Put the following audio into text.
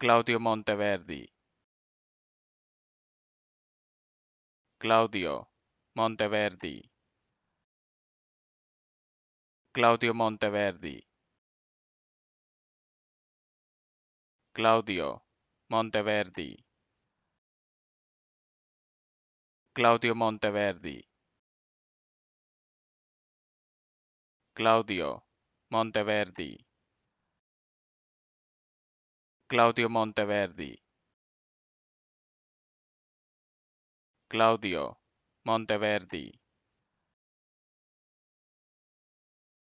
Claudio Monteverdi. Claudio Monteverdi. Claudio Monteverdi. Claudio Monteverdi. Claudio Monteverdi. Claudio Monteverdi Claudio Monteverdi. Claudio Monteverdi